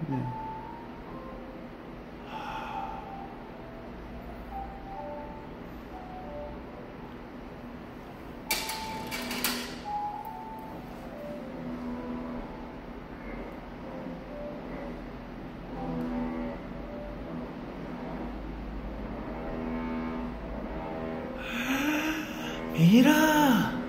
네. 미라